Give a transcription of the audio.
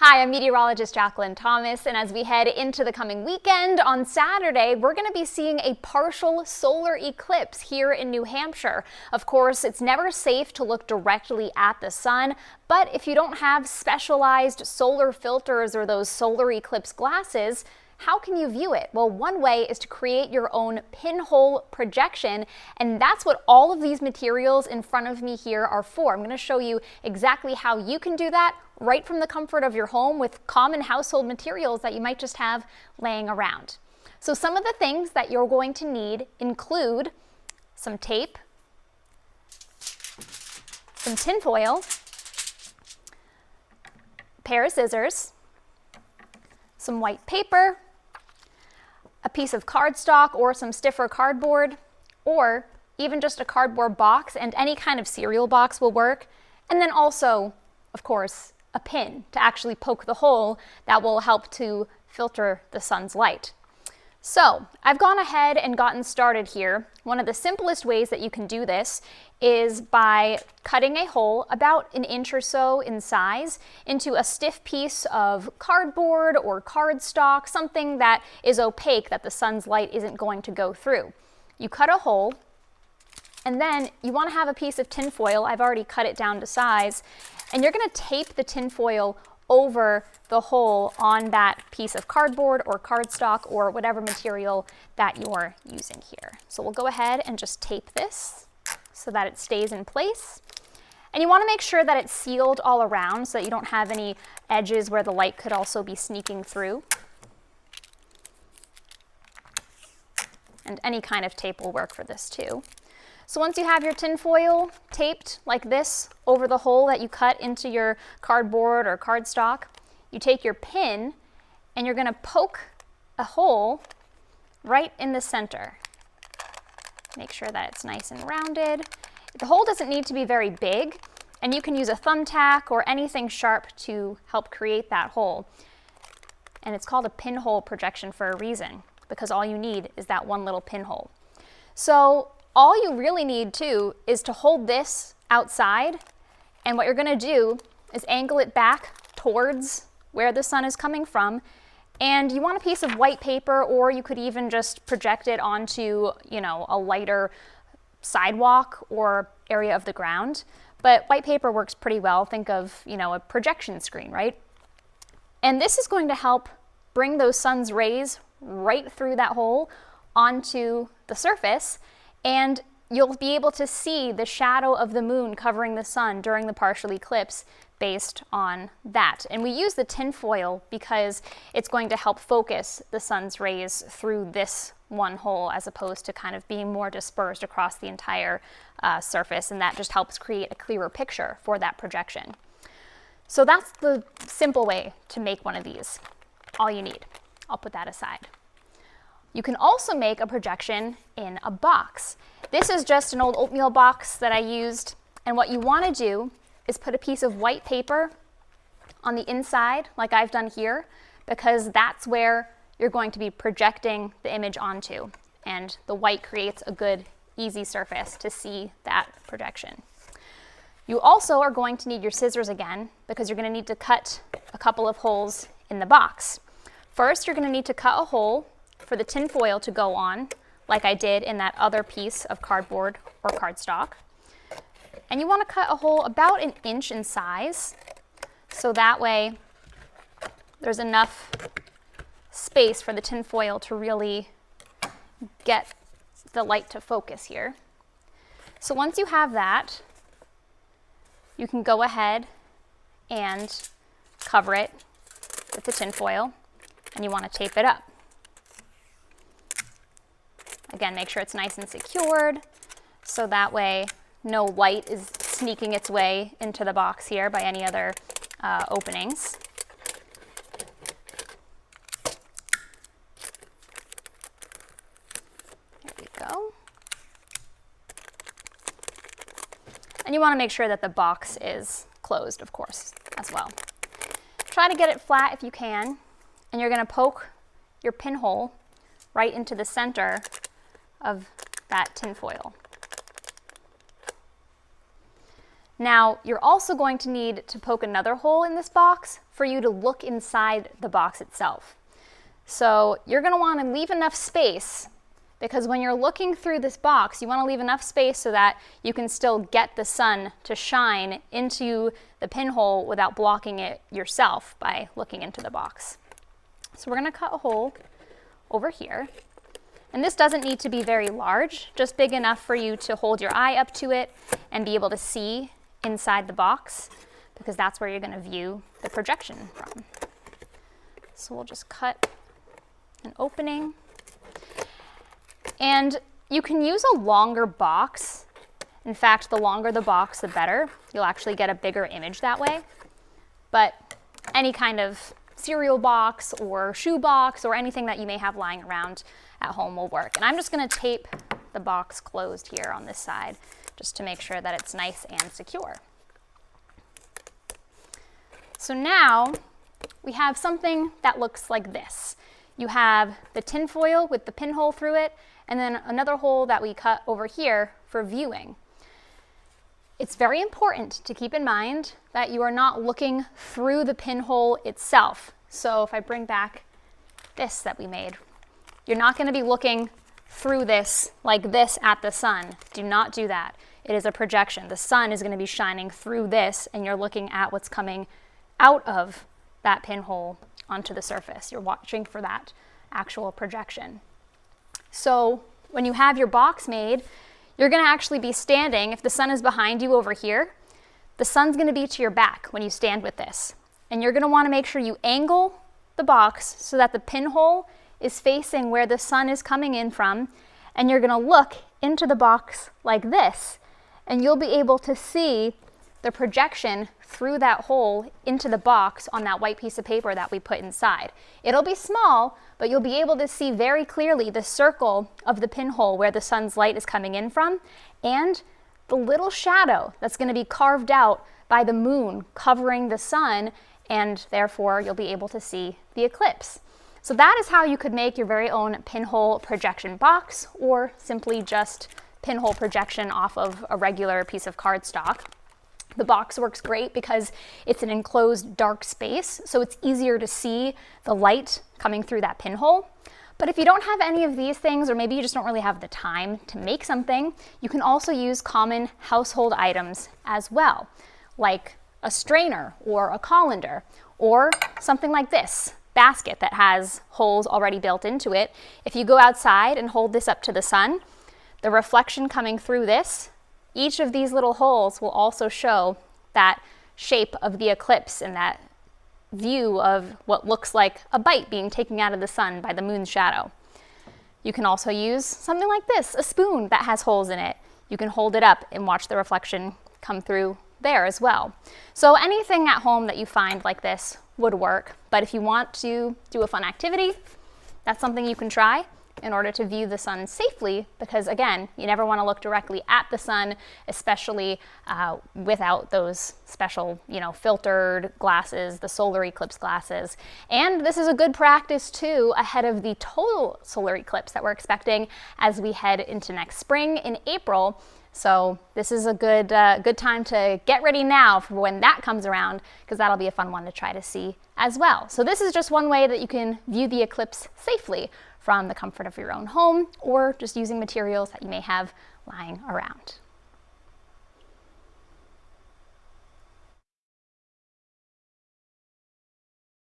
Hi, I'm meteorologist Jacqueline Thomas, and as we head into the coming weekend, on Saturday, we're going to be seeing a partial solar eclipse here in New Hampshire. Of course, it's never safe to look directly at the sun, but if you don't have specialized solar filters or those solar eclipse glasses, how can you view it? Well, one way is to create your own pinhole projection, and that's what all of these materials in front of me here are for. I'm going to show you exactly how you can do that right from the comfort of your home with common household materials that you might just have laying around. So some of the things that you're going to need include some tape, some tin foil, a pair of scissors, some white paper, a piece of cardstock or some stiffer cardboard, or even just a cardboard box and any kind of cereal box will work. And then also, of course, a pin to actually poke the hole that will help to filter the sun's light. So I've gone ahead and gotten started here. One of the simplest ways that you can do this is by cutting a hole about an inch or so in size into a stiff piece of cardboard or cardstock, something that is opaque that the sun's light isn't going to go through. You cut a hole and then you want to have a piece of tin foil. I've already cut it down to size. And you're going to tape the tin foil over the hole on that piece of cardboard or cardstock or whatever material that you're using here. So we'll go ahead and just tape this so that it stays in place. And you want to make sure that it's sealed all around so that you don't have any edges where the light could also be sneaking through. And any kind of tape will work for this too. So once you have your tin foil taped like this over the hole that you cut into your cardboard or cardstock, you take your pin and you're going to poke a hole right in the center. Make sure that it's nice and rounded. The hole doesn't need to be very big, and you can use a thumbtack or anything sharp to help create that hole. And it's called a pinhole projection for a reason, because all you need is that one little pinhole. So all you really need too is to hold this outside and what you're going to do is angle it back towards where the sun is coming from and you want a piece of white paper or you could even just project it onto, you know, a lighter sidewalk or area of the ground. But white paper works pretty well. Think of, you know, a projection screen, right? And this is going to help bring those sun's rays right through that hole onto the surface and you'll be able to see the shadow of the moon covering the sun during the partial eclipse based on that. And we use the tinfoil because it's going to help focus the sun's rays through this one hole as opposed to kind of being more dispersed across the entire uh, surface and that just helps create a clearer picture for that projection. So that's the simple way to make one of these. All you need. I'll put that aside. You can also make a projection in a box. This is just an old oatmeal box that I used. And what you want to do is put a piece of white paper on the inside, like I've done here, because that's where you're going to be projecting the image onto. And the white creates a good, easy surface to see that projection. You also are going to need your scissors again, because you're going to need to cut a couple of holes in the box. First, you're going to need to cut a hole for the tin foil to go on, like I did in that other piece of cardboard or cardstock. And you want to cut a hole about an inch in size, so that way there's enough space for the tin foil to really get the light to focus here. So once you have that, you can go ahead and cover it with the tin foil and you want to tape it up. Again, make sure it's nice and secured so that way no light is sneaking its way into the box here by any other uh, openings. There we go. And you want to make sure that the box is closed, of course, as well. Try to get it flat if you can, and you're going to poke your pinhole right into the center of that tinfoil. Now, you're also going to need to poke another hole in this box for you to look inside the box itself. So you're going to want to leave enough space because when you're looking through this box, you want to leave enough space so that you can still get the sun to shine into the pinhole without blocking it yourself by looking into the box. So we're going to cut a hole over here. And this doesn't need to be very large, just big enough for you to hold your eye up to it and be able to see inside the box because that's where you're going to view the projection from. So we'll just cut an opening. And you can use a longer box. In fact, the longer the box, the better. You'll actually get a bigger image that way. But any kind of cereal box or shoe box or anything that you may have lying around at home will work. And I'm just going to tape the box closed here on this side just to make sure that it's nice and secure. So now we have something that looks like this. You have the tin foil with the pinhole through it, and then another hole that we cut over here for viewing. It's very important to keep in mind that you are not looking through the pinhole itself. So if I bring back this that we made, you're not going to be looking through this like this at the sun. Do not do that. It is a projection. The sun is going to be shining through this and you're looking at what's coming out of that pinhole onto the surface. You're watching for that actual projection. So when you have your box made, you're going to actually be standing, if the sun is behind you over here, the sun's going to be to your back when you stand with this. And you're going to want to make sure you angle the box so that the pinhole is facing where the sun is coming in from. And you're going to look into the box like this and you'll be able to see the projection through that hole into the box on that white piece of paper that we put inside. It'll be small, but you'll be able to see very clearly the circle of the pinhole where the sun's light is coming in from and the little shadow that's going to be carved out by the moon covering the sun and therefore you'll be able to see the eclipse. So that is how you could make your very own pinhole projection box or simply just pinhole projection off of a regular piece of cardstock. The box works great because it's an enclosed dark space, so it's easier to see the light coming through that pinhole. But if you don't have any of these things, or maybe you just don't really have the time to make something, you can also use common household items as well, like a strainer or a colander, or something like this, basket that has holes already built into it. If you go outside and hold this up to the sun, the reflection coming through this, each of these little holes will also show that shape of the eclipse and that view of what looks like a bite being taken out of the sun by the moon's shadow. You can also use something like this, a spoon that has holes in it. You can hold it up and watch the reflection come through there as well. So anything at home that you find like this would work, but if you want to do a fun activity, that's something you can try in order to view the sun safely because again you never want to look directly at the sun especially uh, without those special you know filtered glasses the solar eclipse glasses. And this is a good practice too ahead of the total solar eclipse that we're expecting as we head into next spring in April. So this is a good uh, good time to get ready now for when that comes around because that'll be a fun one to try to see as well. So this is just one way that you can view the eclipse safely from the comfort of your own home or just using materials that you may have lying around.